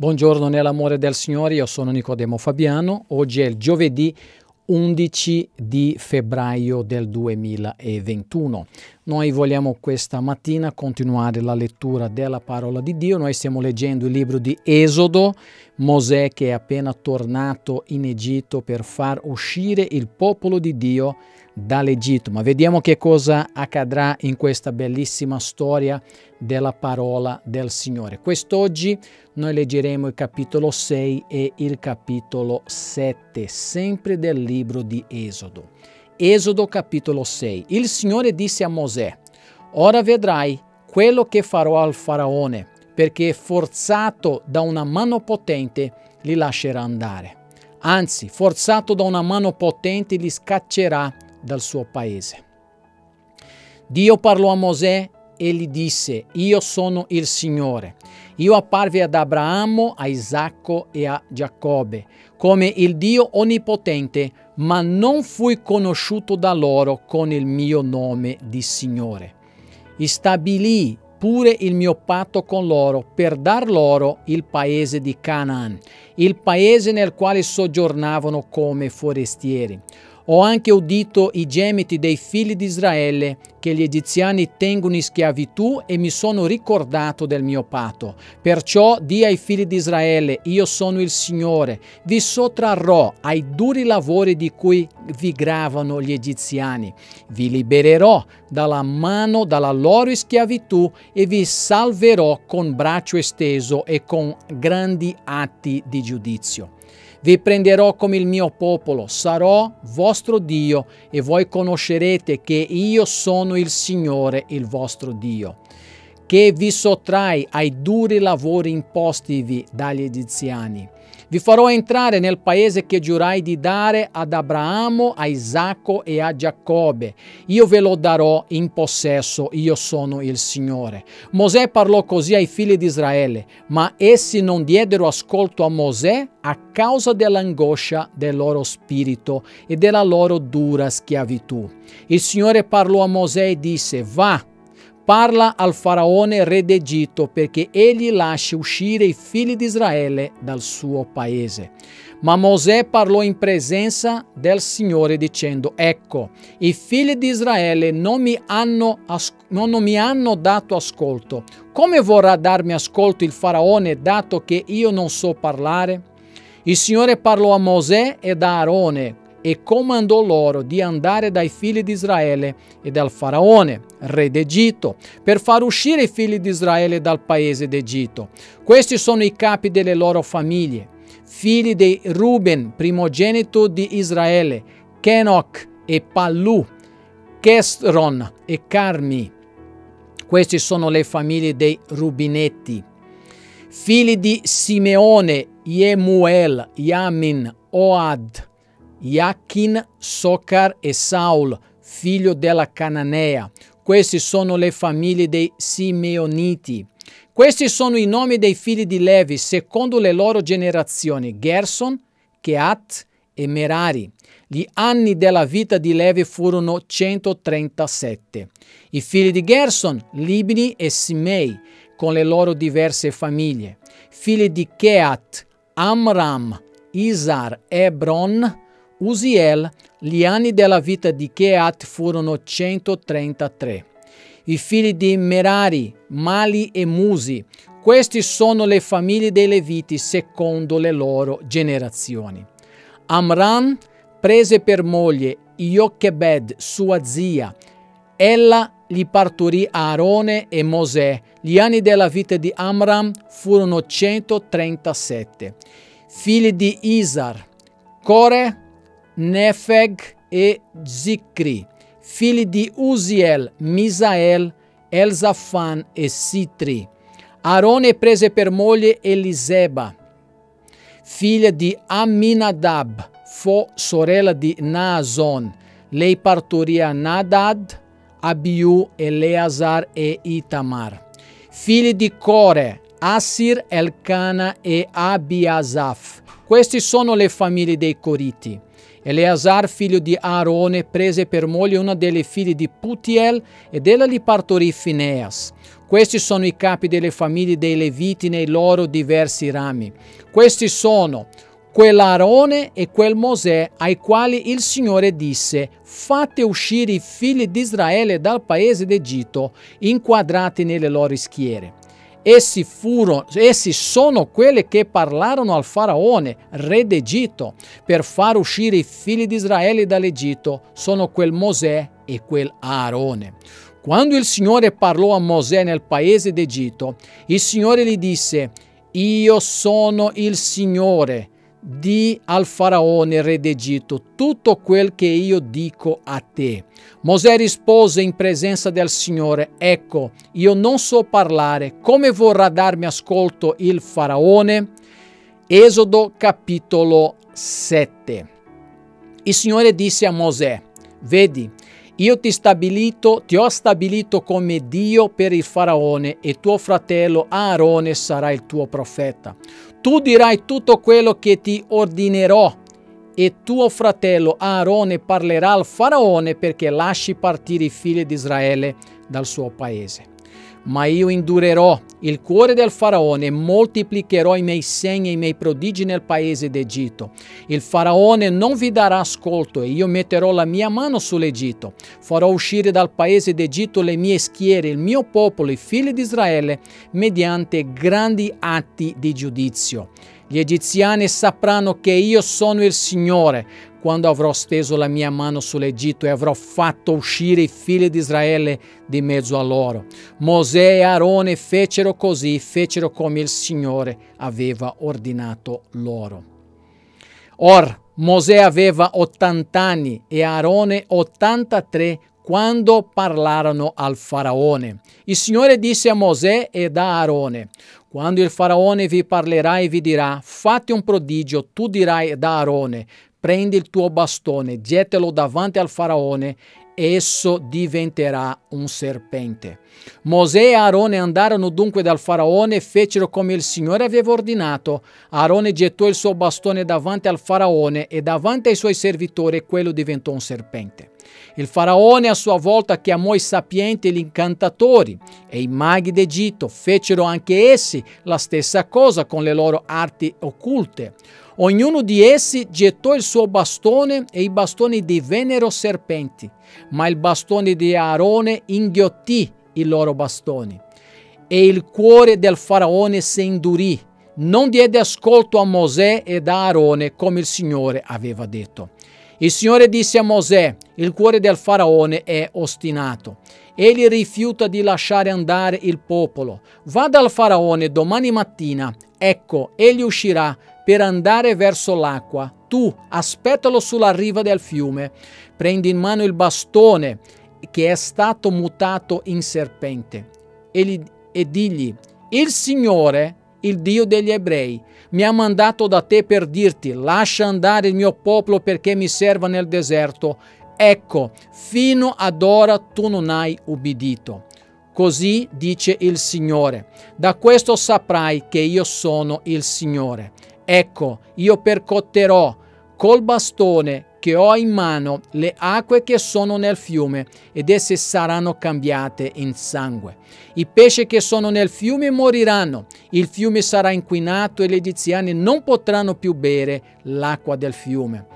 Buongiorno nell'amore del Signore, io sono Nicodemo Fabiano, oggi è il giovedì 11 di febbraio del 2021. Noi vogliamo questa mattina continuare la lettura della parola di Dio. Noi stiamo leggendo il libro di Esodo, Mosè che è appena tornato in Egitto per far uscire il popolo di Dio dall'Egitto. Ma vediamo che cosa accadrà in questa bellissima storia della parola del Signore. Quest'oggi noi leggeremo il capitolo 6 e il capitolo 7, sempre del libro di Esodo. Esodo capitolo 6. Il Signore disse a Mosè, ora vedrai quello che farò al faraone, perché forzato da una mano potente li lascerà andare. Anzi, forzato da una mano potente li scaccerà dal suo paese. Dio parlò a Mosè e gli disse, io sono il Signore. Io apparvi ad Abramo, a Isacco e a Giacobbe come il Dio onnipotente, ma non fui conosciuto da loro con il mio nome di Signore. Stabilì pure il mio patto con loro per dar loro il paese di Canaan, il paese nel quale soggiornavano come forestieri. Ho anche udito i gemiti dei figli di Israele che gli egiziani tengono in schiavitù e mi sono ricordato del mio patto. Perciò di ai figli di Israele, io sono il Signore, vi sottrarrò ai duri lavori di cui vi gravano gli egiziani. Vi libererò dalla mano, dalla loro schiavitù e vi salverò con braccio esteso e con grandi atti di giudizio. Vi prenderò come il mio popolo, sarò vostro Dio e voi conoscerete che io sono il Signore, il vostro Dio, che vi sottrai ai duri lavori impostivi dagli egiziani vi farò entrare nel paese che giurai di dare ad Abramo, a Isacco e a Giacobbe. Io ve lo darò in possesso, io sono il Signore. Mosè parlò così ai figli di Israele, ma essi non diedero ascolto a Mosè a causa dell'angoscia del loro spirito e della loro dura schiavitù. Il Signore parlò a Mosè e disse, va, Parla al faraone re d'Egitto perché egli lasci uscire i figli di Israele dal suo paese. Ma Mosè parlò in presenza del Signore dicendo, ecco, i figli di Israele non mi hanno, non mi hanno dato ascolto. Come vorrà darmi ascolto il faraone dato che io non so parlare? Il Signore parlò a Mosè ed a Aarone e comandò loro di andare dai figli di Israele e dal faraone, re d'Egitto, per far uscire i figli di Israele dal paese d'Egitto. Questi sono i capi delle loro famiglie, figli di Ruben, primogenito di Israele, Kenoch e Pallu, Kesron e Carmi. Queste sono le famiglie dei Rubinetti. Figli di Simeone, Yemuel, Yamin, Oad, Jachin, Socar e Saul, figlio della Cananea. Queste sono le famiglie dei Simeoniti. Questi sono i nomi dei figli di Levi secondo le loro generazioni, Gerson, Keat e Merari. Gli anni della vita di Levi furono 137. I figli di Gerson, Libni e Simei, con le loro diverse famiglie. Figli di Keat, Amram, Isar, Ebron, Uziel, gli anni della vita di Keat furono 133. I figli di Merari, Mali e Musi, queste sono le famiglie dei Leviti secondo le loro generazioni. Amram prese per moglie Iochebed, sua zia. Ella gli partorì Aarone e Mosè. Gli anni della vita di Amram furono 137. Figli di Isar, Core, Nefeg e Zicri, figli di Uziel, Misael, Elzafan e Sitri. Arone prese per moglie Eliseba, figlia di Aminadab, fu sorella di Naazon. Lei partorì a Nadad, Abiu, Eleazar e Itamar. Figli di Core, Assir, Elcana e Abiasaf. Queste sono le famiglie dei Coriti. Eleazar, figlio di Aarone, prese per moglie una delle figlie di Putiel ed ella gli partorì Fineas. Questi sono i capi delle famiglie dei Leviti nei loro diversi rami. Questi sono quell'Aarone e quel Mosè ai quali il Signore disse fate uscire i figli di Israele dal paese d'Egitto inquadrati nelle loro schiere. Essi, furono, essi sono quelli che parlarono al faraone, re d'Egitto, per far uscire i figli di Israele dall'Egitto, sono quel Mosè e quel Aarone. Quando il Signore parlò a Mosè nel paese d'Egitto, il Signore gli disse, io sono il Signore, di al faraone re d'Egitto tutto quel che io dico a te. Mosè rispose in presenza del Signore, ecco, io non so parlare, come vorrà darmi ascolto il faraone? Esodo capitolo 7. Il Signore disse a Mosè, vedi, io ti, stabilito, ti ho stabilito come Dio per il faraone e tuo fratello Aarone sarà il tuo profeta. Tu dirai tutto quello che ti ordinerò e tuo fratello Aarone parlerà al faraone perché lasci partire i figli di Israele dal suo paese ma io indurerò il cuore del faraone e moltiplicherò i miei segni e i miei prodigi nel paese d'Egitto. Il faraone non vi darà ascolto e io metterò la mia mano sull'Egitto. Farò uscire dal paese d'Egitto le mie schiere, il mio popolo, i figli di Israele, mediante grandi atti di giudizio. Gli egiziani sapranno che io sono il Signore quando avrò steso la mia mano sull'Egitto e avrò fatto uscire i figli di Israele di mezzo a loro. Mosè e Aarone fecero così, fecero come il Signore aveva ordinato loro. Or, Mosè aveva 80 anni e Aarone 83 quando parlarono al faraone. Il Signore disse a Mosè ed a Aarone, quando il faraone vi parlerà e vi dirà, fate un prodigio, tu dirai da Aarone, prendi il tuo bastone, gettalo davanti al faraone, esso diventerà un serpente. Mosè e Aarone andarono dunque dal faraone e fecero come il Signore aveva ordinato. Aarone gettò il suo bastone davanti al faraone e davanti ai suoi servitori quello diventò un serpente. Il faraone a sua volta chiamò i sapienti e gli incantatori e i maghi d'Egitto fecero anche essi la stessa cosa con le loro arti occulte. Ognuno di essi gettò il suo bastone e i bastoni divennero serpenti, ma il bastone di Aarone inghiottì i loro bastoni. E il cuore del faraone si indurì, non diede ascolto a Mosè ed a Aarone come il Signore aveva detto. Il Signore disse a Mosè, il cuore del faraone è ostinato. Egli rifiuta di lasciare andare il popolo. Va dal faraone domani mattina, ecco, egli uscirà per andare verso l'acqua. Tu aspettalo sulla riva del fiume, prendi in mano il bastone che è stato mutato in serpente e digli, il Signore, il Dio degli ebrei, mi ha mandato da te per dirti, lascia andare il mio popolo perché mi serva nel deserto. Ecco, fino ad ora tu non hai ubbidito. Così dice il Signore. Da questo saprai che io sono il Signore. Ecco, io percotterò col bastone che ho in mano le acque che sono nel fiume ed esse saranno cambiate in sangue. I pesci che sono nel fiume moriranno, il fiume sarà inquinato e gli egiziani non potranno più bere l'acqua del fiume.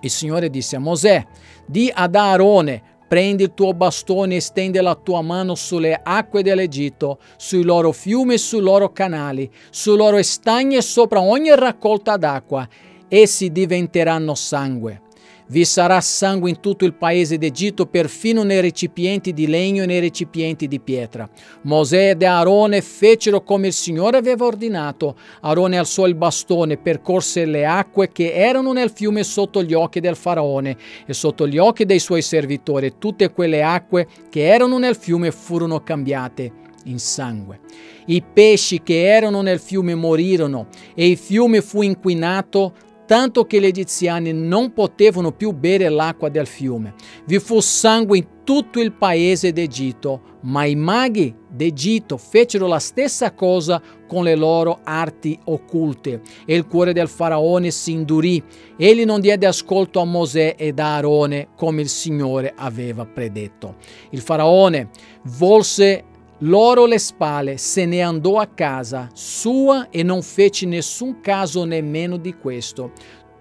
Il Signore disse a Mosè, di ad Aarone, Prendi il tuo bastone e stende la tua mano sulle acque dell'Egitto, sui loro fiumi e sui loro canali, sui loro stagni e sopra ogni raccolta d'acqua. Essi diventeranno sangue. Vi sarà sangue in tutto il paese d'Egitto, perfino nei recipienti di legno e nei recipienti di pietra. Mosè ed Aarone fecero come il Signore aveva ordinato. Aarone alzò il bastone, percorse le acque che erano nel fiume sotto gli occhi del faraone e sotto gli occhi dei suoi servitori. Tutte quelle acque che erano nel fiume furono cambiate in sangue. I pesci che erano nel fiume morirono e il fiume fu inquinato tanto che gli egiziani non potevano più bere l'acqua del fiume. Vi fu sangue in tutto il paese d'Egitto, ma i maghi d'Egitto fecero la stessa cosa con le loro arti occulte e il cuore del faraone si indurì. Egli non diede ascolto a Mosè ed a Aarone come il Signore aveva predetto. Il faraone volse loro le spalle, se ne andò a casa sua e non fece nessun caso nemmeno di questo.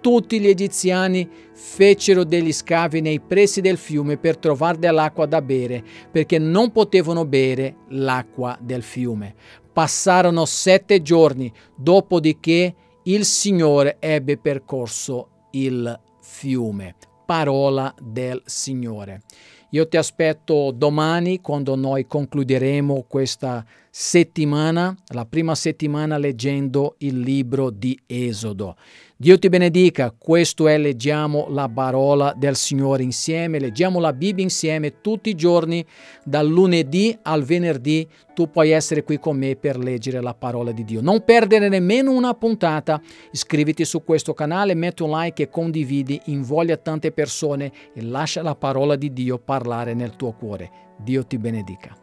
Tutti gli egiziani fecero degli scavi nei pressi del fiume per trovare dell'acqua da bere, perché non potevano bere l'acqua del fiume. Passarono sette giorni, dopodiché il Signore ebbe percorso il fiume. Parola del Signore. Io ti aspetto domani quando noi concluderemo questa settimana, la prima settimana leggendo il libro di Esodo. Dio ti benedica, questo è leggiamo la parola del Signore insieme, leggiamo la Bibbia insieme tutti i giorni, dal lunedì al venerdì, tu puoi essere qui con me per leggere la parola di Dio. Non perdere nemmeno una puntata, iscriviti su questo canale, metti un like e condividi, invoglia tante persone e lascia la parola di Dio parlare nel tuo cuore. Dio ti benedica.